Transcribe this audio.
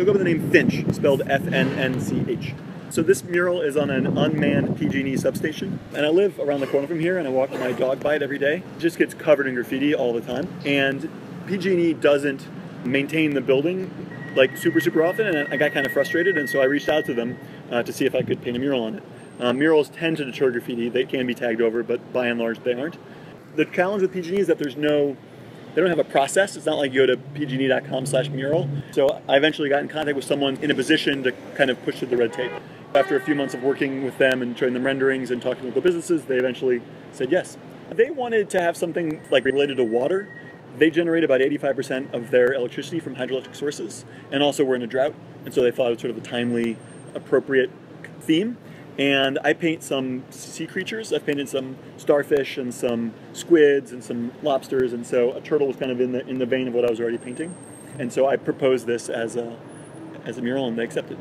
So go by the name Fnnch, spelled F-N-N-C-H. So this mural is on an unmanned PG&E substation, and I live around the corner from here, and I walk my dog by it every day. It just gets covered in graffiti all the time, and PG&E doesn't maintain the building like super super often, and I got kind of frustrated, and so I reached out to them uh, to see if I could paint a mural on it. Uh, murals tend to deter graffiti; they can be tagged over, but by and large they aren't. The challenge with PG&E is that there's no they don't have a process. It's not like you go to pgne.com slash mural. So I eventually got in contact with someone in a position to kind of push through the red tape. After a few months of working with them and showing them renderings and talking to local businesses, they eventually said yes. They wanted to have something like related to water. They generate about 85% of their electricity from hydroelectric sources, and also we're in a drought, and so they thought it was sort of a timely, appropriate theme. And I paint some sea creatures. I've painted some starfish and some squids and some lobsters, and so a turtle was kind of in the in the vein of what I was already painting. And so I proposed this as a as a mural, and they accepted.